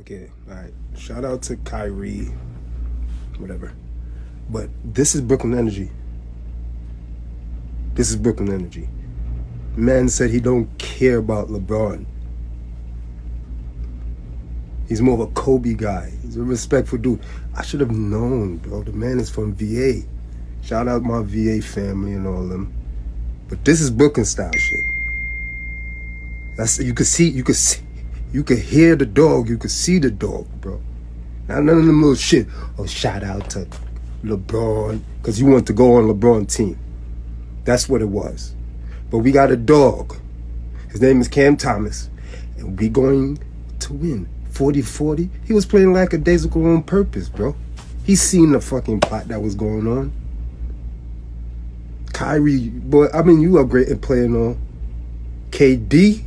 Okay, all right. Shout out to Kyrie, whatever. But this is Brooklyn Energy. This is Brooklyn Energy. Man said he don't care about LeBron. He's more of a Kobe guy. He's a respectful dude. I should have known, bro. The man is from VA. Shout out my VA family and all them. But this is Brooklyn style shit. That's you could see, you could see, you could hear the dog, you could see the dog, bro. Not none of them little shit. Oh, shout out to LeBron, because you want to go on LeBron team. That's what it was. But we got a dog. His name is Cam Thomas, and we going to win. 40-40. He was playing like a daisical on purpose, bro. He seen the fucking plot that was going on. Kyrie, boy, I mean, you upgraded playing on KD.